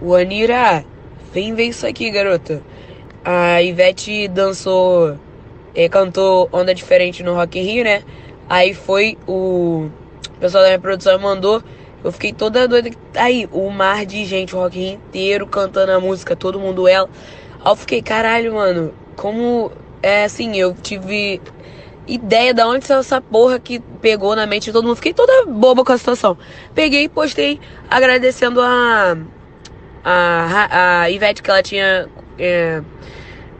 O Anira, vem ver isso aqui, garota. A Ivete dançou, é, cantou Onda Diferente no Rock in Rio, né? Aí foi o, o pessoal da minha produção mandou. Eu fiquei toda doida. Aí, o mar de gente, o Rock in Rio inteiro cantando a música, todo mundo ela. Aí eu fiquei, caralho, mano, como. É assim, eu tive ideia de onde saiu essa porra que pegou na mente de todo mundo. Fiquei toda boba com a situação. Peguei e postei agradecendo a, a, a Ivete que ela tinha é,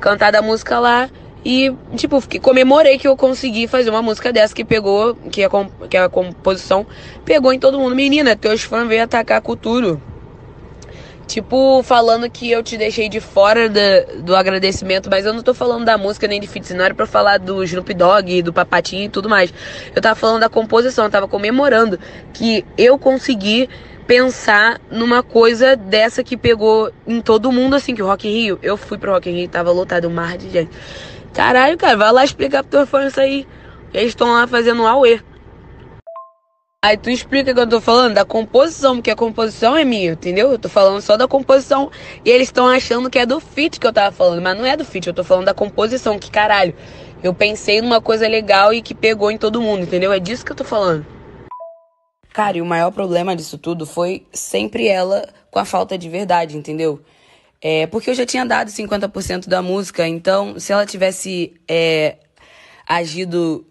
cantado a música lá. E, tipo, comemorei que eu consegui fazer uma música dessa que pegou, que a, que a composição pegou em todo mundo. Menina, teus fãs veio atacar a cultura. Tipo, falando que eu te deixei de fora do, do agradecimento, mas eu não tô falando da música nem de era pra falar do Snoop Dogg, do Papatinho e tudo mais. Eu tava falando da composição, eu tava comemorando que eu consegui pensar numa coisa dessa que pegou em todo mundo, assim, que o Rock in Rio, eu fui pro Rock in Rio, tava lotado um mar de gente. Caralho, cara, vai lá explicar pro teu fã isso aí. Eles estão lá fazendo um auê. Aí tu explica que eu tô falando da composição, porque a composição é minha, entendeu? Eu tô falando só da composição e eles estão achando que é do feat que eu tava falando, mas não é do feat, eu tô falando da composição, que caralho. Eu pensei numa coisa legal e que pegou em todo mundo, entendeu? É disso que eu tô falando. Cara, e o maior problema disso tudo foi sempre ela com a falta de verdade, entendeu? É, porque eu já tinha dado 50% da música, então se ela tivesse é, agido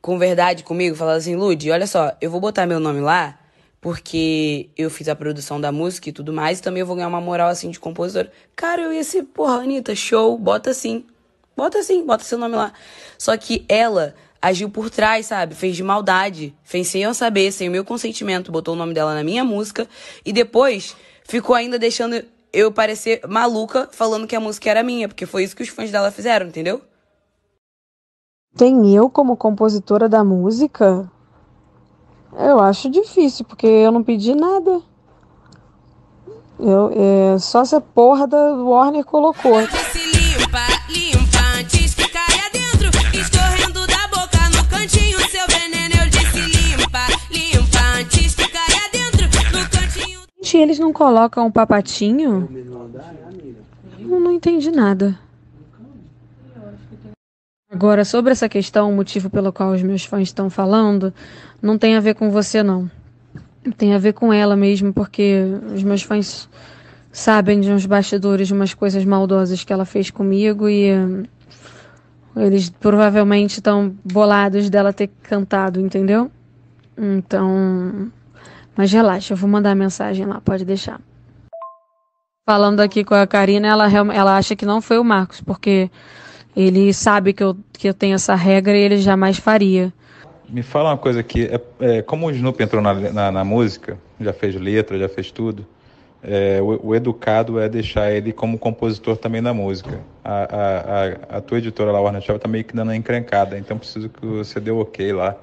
com verdade comigo, falando assim, Lud, olha só, eu vou botar meu nome lá porque eu fiz a produção da música e tudo mais, e também eu vou ganhar uma moral assim de compositor. Cara, eu ia ser, porra, Anitta, show, bota assim. Bota assim, bota seu nome lá. Só que ela agiu por trás, sabe? Fez de maldade. Fez sem eu saber, sem o meu consentimento, botou o nome dela na minha música e depois ficou ainda deixando eu parecer maluca falando que a música era minha, porque foi isso que os fãs dela fizeram, entendeu? Tem eu como compositora da música? Eu acho difícil, porque eu não pedi nada. Eu, é, só se a porra da Warner colocou. Eles não colocam um papatinho? Eu não entendi nada. Agora, sobre essa questão, o motivo pelo qual os meus fãs estão falando, não tem a ver com você, não. Tem a ver com ela mesmo, porque os meus fãs sabem de uns bastidores, de umas coisas maldosas que ela fez comigo e uh, eles provavelmente estão bolados dela ter cantado, entendeu? Então. Mas relaxa, eu vou mandar mensagem lá, pode deixar. Falando aqui com a Karina, ela, ela acha que não foi o Marcos, porque ele sabe que eu, que eu tenho essa regra e ele jamais faria. Me fala uma coisa aqui, é, é, como o Snoop entrou na, na, na, música, já fez letra, já fez tudo, é, o, o, educado é deixar ele como compositor também da música. A, a, a, a tua editora lá, Warner Chava, tá meio que dando uma encrencada, então preciso que você dê o ok lá.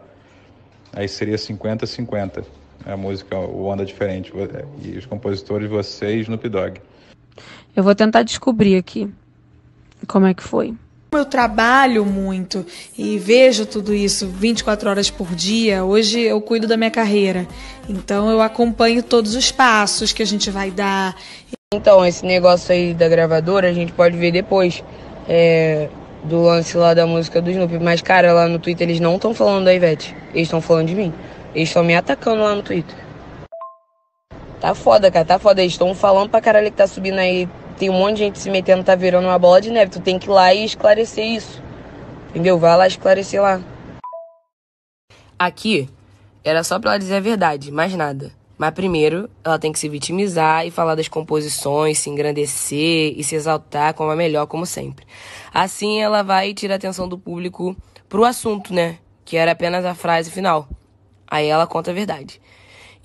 Aí seria 50-50 a música, o Onda Diferente, e os compositores, você e Snoop Dogg. Eu vou tentar descobrir aqui como é que foi. Eu trabalho muito e vejo tudo isso 24 horas por dia. Hoje eu cuido da minha carreira, então eu acompanho todos os passos que a gente vai dar. Então, esse negócio aí da gravadora a gente pode ver depois é, do lance lá da música do Snoopy. Mas, cara, lá no Twitter eles não estão falando da Ivete, eles estão falando de mim. Eles estão me atacando lá no Twitter. Tá foda, cara, tá foda. Eles estão falando pra caralho que tá subindo aí tem um monte de gente se metendo, tá virando uma bola de neve. Tu tem que ir lá e esclarecer isso. Entendeu? Vai lá esclarecer lá. Aqui era só pra ela dizer a verdade, mais nada. Mas primeiro, ela tem que se vitimizar e falar das composições, se engrandecer e se exaltar como a melhor, como sempre. Assim ela vai tirar a atenção do público pro assunto, né? Que era apenas a frase final. Aí ela conta a verdade.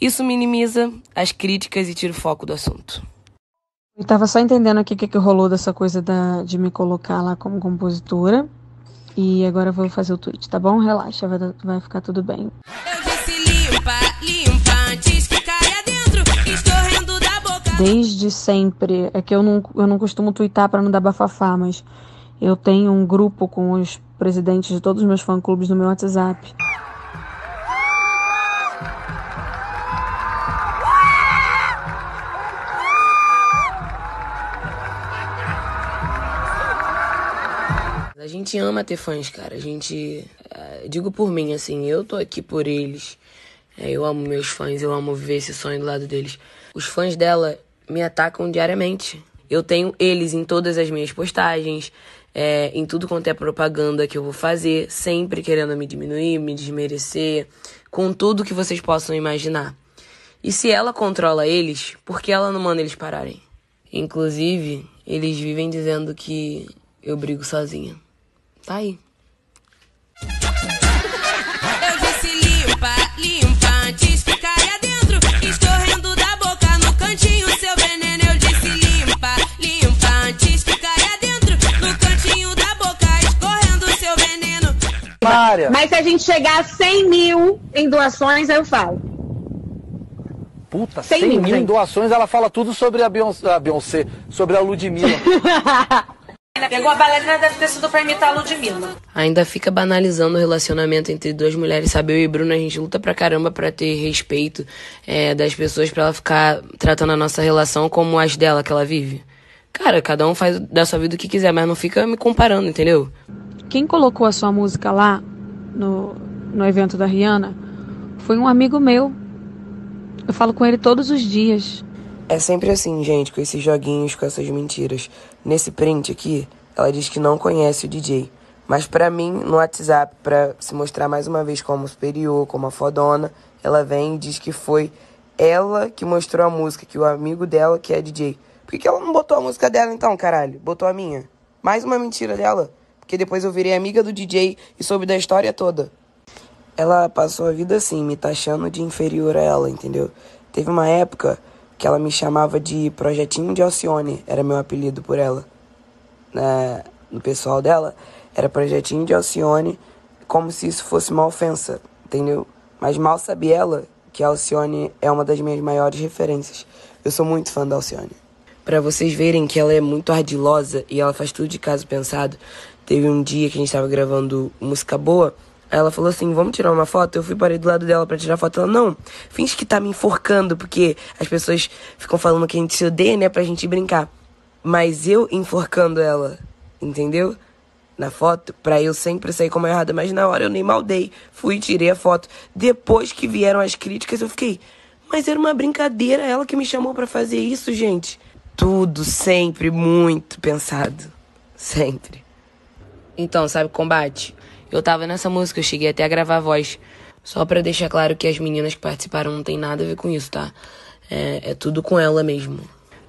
Isso minimiza as críticas e tira o foco do assunto. Eu tava só entendendo aqui o que, que rolou dessa coisa da, de me colocar lá como compositora. E agora eu vou fazer o tweet, tá bom? Relaxa, vai, vai ficar tudo bem. Desde sempre. É que eu não, eu não costumo twittar para não dar bafafá, mas eu tenho um grupo com os presidentes de todos os meus fã-clubes no meu WhatsApp. Gente ama ter fãs, cara. A gente. Uh, digo por mim, assim, eu tô aqui por eles. É, eu amo meus fãs, eu amo viver esse sonho do lado deles. Os fãs dela me atacam diariamente. Eu tenho eles em todas as minhas postagens, é, em tudo quanto é propaganda que eu vou fazer, sempre querendo me diminuir, me desmerecer, com tudo que vocês possam imaginar. E se ela controla eles, por que ela não manda eles pararem? Inclusive, eles vivem dizendo que eu brigo sozinha. Tá aí. Eu disse limpa, limpa antes que caia dentro. Escorrendo da boca no cantinho seu veneno. Eu disse limpa, limpa antes que caia dentro. No cantinho da boca escorrendo seu veneno. Mas se a gente chegar a 100 mil em doações, eu falo. Puta, 100, 100 mil, em doações, ela fala tudo sobre a Beyoncé, a Beyoncé sobre a Ludmilla. Pegou a bailarina, deve ter sido pra imitar a Ludmilla. Ainda fica banalizando o relacionamento entre duas mulheres, sabe? Eu e Bruno, a gente luta pra caramba pra ter respeito é, das pessoas, pra ela ficar tratando a nossa relação como as dela que ela vive. Cara, cada um faz da sua vida o que quiser, mas não fica me comparando, entendeu? Quem colocou a sua música lá, no, no evento da Rihanna, foi um amigo meu. Eu falo com ele todos os dias. É sempre assim, gente, com esses joguinhos, com essas mentiras. Nesse print aqui, ela diz que não conhece o DJ. Mas pra mim, no WhatsApp, pra se mostrar mais uma vez como superior, como a fodona, ela vem e diz que foi ela que mostrou a música, que o amigo dela que é DJ. Por que, que ela não botou a música dela então, caralho? Botou a minha. Mais uma mentira dela. Porque depois eu virei amiga do DJ e soube da história toda. Ela passou a vida assim, me taxando de inferior a ela, entendeu? Teve uma época que ela me chamava de Projetinho de Alcione, era meu apelido por ela. Na, no pessoal dela, era Projetinho de Alcione, como se isso fosse uma ofensa, entendeu? Mas mal sabia ela que a Alcione é uma das minhas maiores referências. Eu sou muito fã da Alcione. Para vocês verem que ela é muito ardilosa e ela faz tudo de caso pensado, teve um dia que a gente estava gravando música boa ela falou assim: Vamos tirar uma foto? Eu fui parei do lado dela para tirar foto. Ela, não, finge que tá me enforcando, porque as pessoas ficam falando que a gente se odeia, né, pra gente brincar. Mas eu enforcando ela, entendeu? Na foto, pra eu sempre sair como errada. Mas na hora eu nem maldei. Fui e tirei a foto. Depois que vieram as críticas, eu fiquei. Mas era uma brincadeira, ela que me chamou para fazer isso, gente. Tudo sempre muito pensado. Sempre. Então, sabe, combate? Eu tava nessa música, eu cheguei até a gravar a voz. Só para deixar claro que as meninas que participaram não tem nada a ver com isso, tá? É, é tudo com ela mesmo.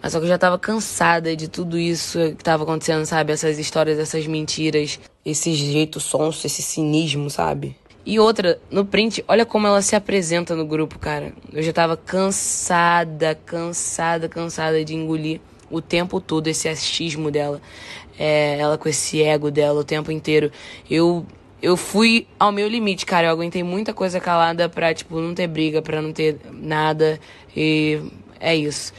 Mas só que eu já tava cansada de tudo isso que tava acontecendo, sabe? Essas histórias, essas mentiras, esse jeito sonso, esse cinismo, sabe? E outra, no print, olha como ela se apresenta no grupo, cara. Eu já tava cansada, cansada, cansada de engolir o tempo todo esse achismo dela. É, ela com esse ego dela o tempo inteiro. Eu eu fui ao meu limite, cara. Eu aguentei muita coisa calada pra, tipo, não ter briga, pra não ter nada. E é isso.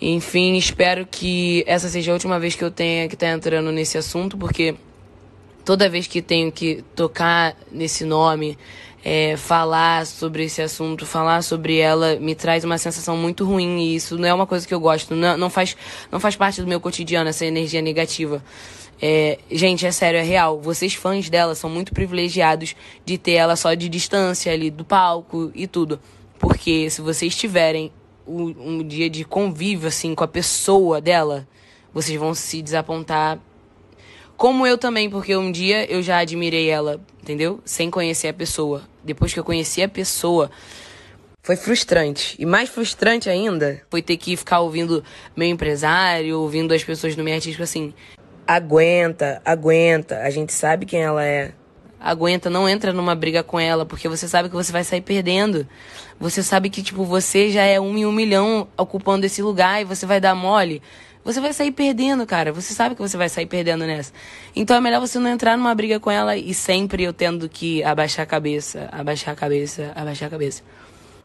Enfim, espero que essa seja a última vez que eu tenha que estar tá entrando nesse assunto, porque toda vez que tenho que tocar nesse nome, é, falar sobre esse assunto, falar sobre ela, me traz uma sensação muito ruim. E isso não é uma coisa que eu gosto. Não, não, faz, não faz parte do meu cotidiano, essa energia negativa. É, gente, é sério, é real. Vocês fãs dela são muito privilegiados de ter ela só de distância ali do palco e tudo. Porque se vocês tiverem um, um dia de convívio assim com a pessoa dela, vocês vão se desapontar. Como eu também, porque um dia eu já admirei ela, entendeu? Sem conhecer a pessoa. Depois que eu conheci a pessoa, foi frustrante. E mais frustrante ainda foi ter que ficar ouvindo meu empresário, ouvindo as pessoas no meio artístico assim. Aguenta, aguenta. A gente sabe quem ela é. Aguenta, não entra numa briga com ela, porque você sabe que você vai sair perdendo. Você sabe que, tipo, você já é um em um milhão ocupando esse lugar e você vai dar mole. Você vai sair perdendo, cara. Você sabe que você vai sair perdendo nessa. Então é melhor você não entrar numa briga com ela e sempre eu tendo que abaixar a cabeça, abaixar a cabeça, abaixar a cabeça.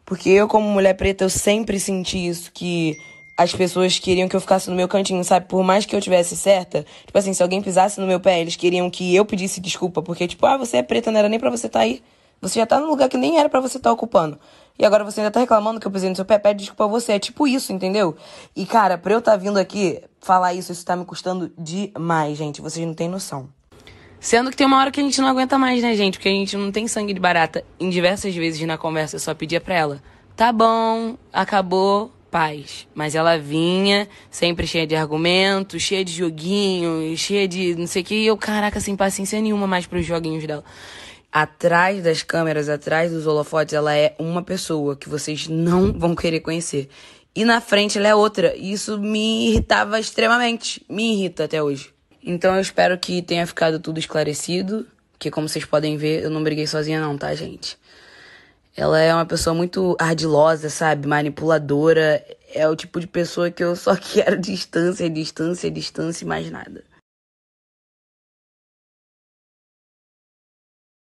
Porque eu, como mulher preta, eu sempre senti isso, que as pessoas queriam que eu ficasse no meu cantinho, sabe? Por mais que eu tivesse certa, tipo assim, se alguém pisasse no meu pé, eles queriam que eu pedisse desculpa, porque, tipo, ah, você é preta, não era nem pra você estar tá aí. Você já tá num lugar que nem era para você estar tá ocupando. E agora você ainda tá reclamando que eu pisei no seu pé, pede desculpa a você. É tipo isso, entendeu? E, cara, pra eu estar tá vindo aqui falar isso, isso tá me custando demais, gente. Vocês não têm noção. Sendo que tem uma hora que a gente não aguenta mais, né, gente? Porque a gente não tem sangue de barata. Em diversas vezes na conversa eu só pedia pra ela: tá bom, acabou, paz. Mas ela vinha, sempre cheia de argumentos, cheia de joguinhos, cheia de não sei o que. E eu, caraca, sem paciência nenhuma mais pros joguinhos dela. Atrás das câmeras, atrás dos holofotes, ela é uma pessoa que vocês não vão querer conhecer. E na frente ela é outra. E isso me irritava extremamente. Me irrita até hoje. Então eu espero que tenha ficado tudo esclarecido. Que como vocês podem ver, eu não briguei sozinha não, tá, gente? Ela é uma pessoa muito ardilosa, sabe? Manipuladora. É o tipo de pessoa que eu só quero distância, distância, distância e mais nada.